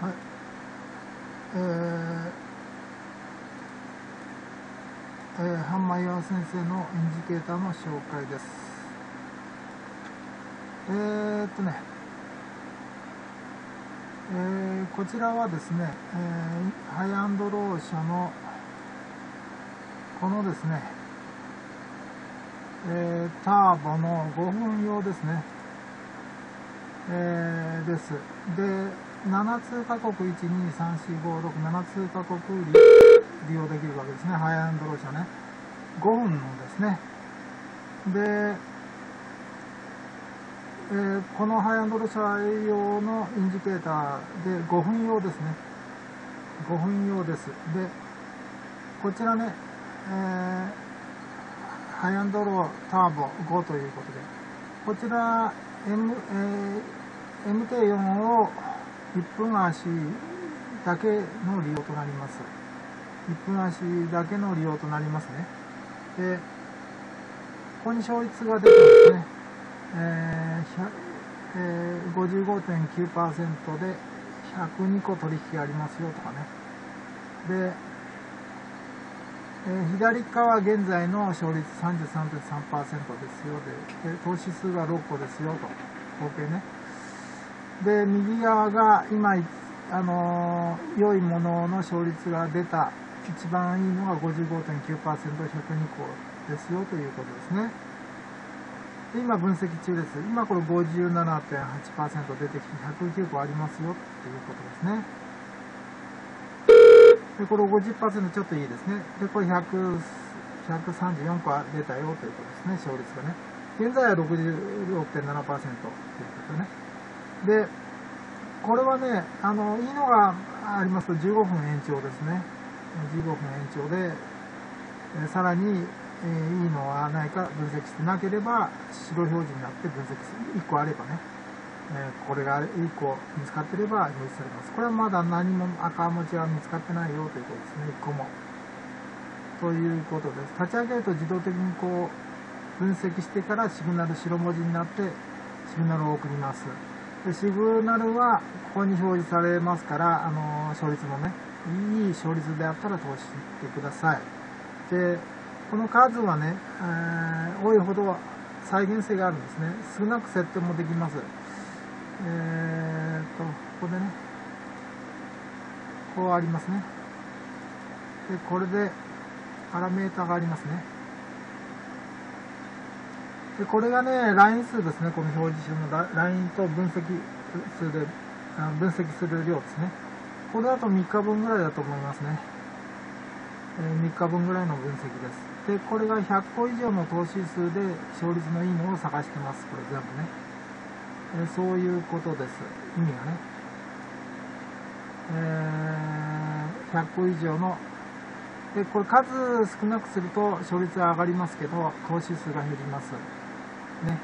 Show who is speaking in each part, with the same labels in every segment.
Speaker 1: はい。えーえー、ハンマイヤー先生のインジケーターの紹介です。えー、っとね。えー、こちらはですね、えー、ハイアンドロー社のこのですね、えー、ターボの5分用ですね、えー、です。で7通貨国1234567通貨国利用できるわけですね。ハイアンドロー車ね。5分のですね。で、えー、このハイアンドロー車用のインジケーターで5分用ですね。5分用です。でこちらね、えー、ハイアンドローターボ5ということでこちら、M えー、MT4 を1分足だけの利用となります。1分足だけの利用となりますね。でここに勝率が出てますね、えーえー、55.9%で102個取引ありますよとかね。で、え、左側現在の勝率33.3%ですよでで投資数が6個ですよと。合計ね。で右側が今あの良いものの勝率が出た一番いいのが 55.9%102 個ですよということですね。で今分析中です。今これ57.8%出てきて109個ありますよということですね。でこれ50%ちょっといいですね。でこれ100 134個出たよということですね勝率がね。現在は66.7%ということね。でこれはねあのいいのがありますと15分延長ですね。15分延長で、えさらに、えー、いいのはないか分析してなければ白表示になって分析する。1個あればね、えー、これが1個見つかっていれば表示されます。これはまだ何も赤文字は見つかってないよということですね。1個も。ということです。立ち上げると自動的にこう分析してからシグナル白文字になってシグナルを送ります。でシグナルはここに表示されますから、あの勝率のねいい勝率であったら通してください。でこの数はね、えー、多いほど再現性があるんですね。少なく設定もできます。えー、っとここでねこうありますねでこれでパラメータがありますねでこれがね、ライン数ですね、この表示書のラインと分析数で分析する量ですね。これだと3日分ぐらいだと思いますね。えー、3日分ぐらいの分析です。で、これが100個以上の投資数で勝率のいいのを探してます、これ全部ね。そういうことです。意味がね。えー、100個以上のでこれ数少なくすると勝率は上がりますけど投資数が減りますね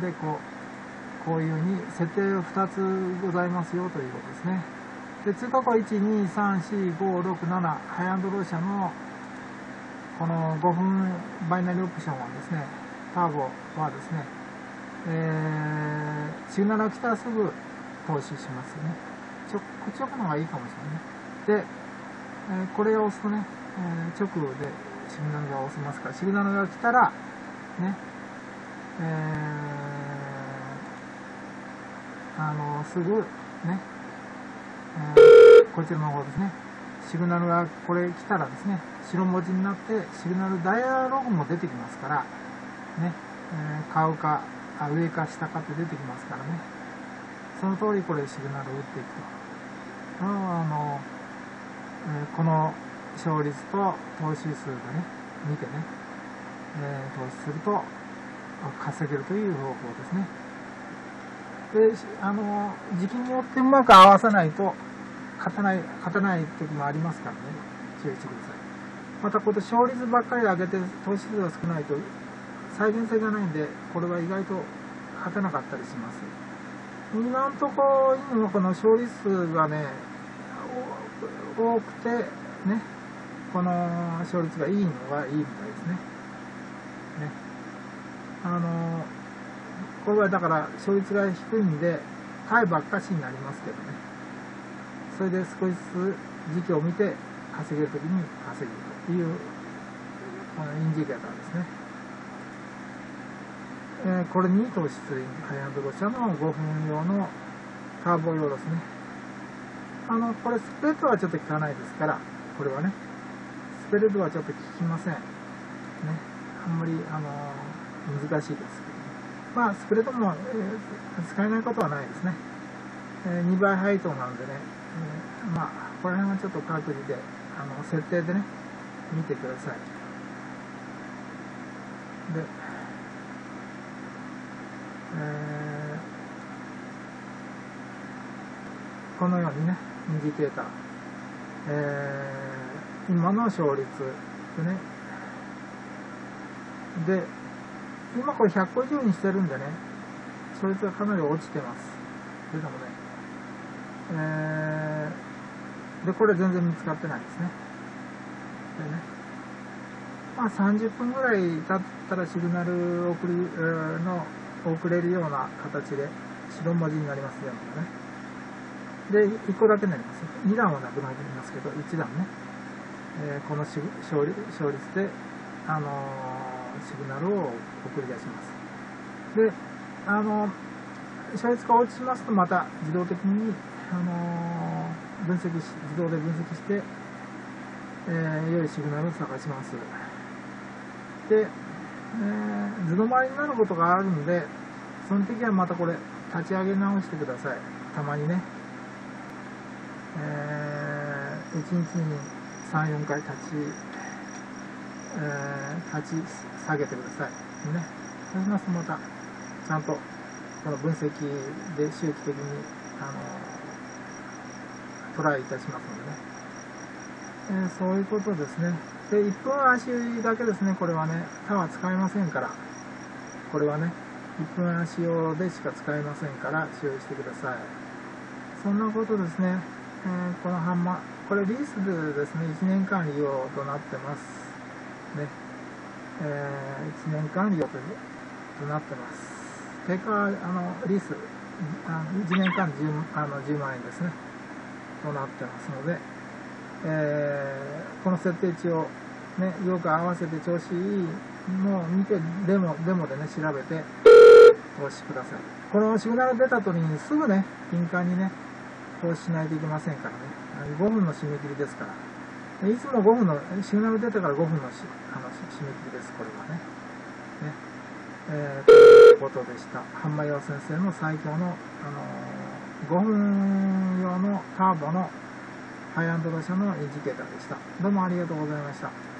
Speaker 1: でこうこういうふうに設定2つございますよということですねで通過は1234567ハイアンドロー社のこの5分バイナリーオプションはですねターボはですねえー、シグナルが来たらすぐ投資しますね。ちょこっちの方がいいかもしれない。で、えー、これを押すとね、えー、直でシグナルが押せますからシグナルが来たらね、えー、あのすぐね、えー、こちらの方ですね。シグナルがこれ来たらですね白文字になってシグナルダイヤログも出てきますからね、えー、買うかあ上か下かって出てきますからねその通りこれシグナルを打っていくとあの、えー、この勝率と投資数でね見てねえー、投資すると稼げるという方法ですね。で、あの、時期によってうまく合わさないと勝たない、勝たない時もありますからね、注意してください。また、これ勝率ばっかり上げて投資数が少ないと再現性がないんで、これは意外と勝てなかったりします。今のところ、今この勝率数がね、多くて、ね、この勝率がいいのがいいみたいですね。ねあのこれはだから勝率が低いんで、買いばっかしになりますけどねそれで少しずつ時期を見て稼げるときに稼ぐというこのインジケーターですね、えー、これに投資するハイアンドロ社の5分用のターボ用ですね。あのこれスプレッドはちょっと効かないですからこれはね。スプレッドはちょっと効きません。ね。あんまりあの難しいですけど、ね。まあスプレッドも、えー、使えないことはないですね、えー、2倍配当なんでね、え、まあこの辺はちょっと各自であの設定でね見てください。で、このようにねインジケーター、え、今の勝率でね。で今これ150にしてるんでね勝率がかなり落ちてます。けどもね、でこれ全然見つかってないですね。でねまあ30分ぐらい経ったらシグナル送りの送れるような形で白文字になりますよねで1個だけになります2段はなくなりますけど1段ね、えー、この勝率であのーシグナルを送り出します。で、あの、車列が落ちますとまた自動的に、あの分析し、自動で分析して、えー、良いシグナルを探します。で、えー、図の回りになることがあるんで、その時はまたこれ、立ち上げ直してください。たまにね。えー、1日に3、4回立ちえー、立ち下げてください。ね。そうしますとまた、ちゃんとこの分析で周期的に、あのトライいたしますのでね。えー、そういうことですね。で、1分足だけですね、これはね、他は使えませんから、これはね、1分足用でしか使えませんから使用してください。そんなことですね。えー、このハンマー、これリースでですね、1年間利用となってます。ね、えー、1年間利用となってます。定価、あの、リース、あ1年間 10, あの10万円ですね、となってますので、えー、この設定値を、ね、よく合わせて調子いいのを見て、デモ、デモでね、調べて、投資ください。このシグナル出た時にすぐね、敏感にね、投資しないといけませんからね。5分の締め切りですから。いつも5分の、シグナル出てから5分のしあの締め切りです、これはね。ねえー、ということでした。ハンマヨ先生の最強の、あのー、5分用のターボのハイアンドロ社のエンジケーターでした。どうもありがとうございました。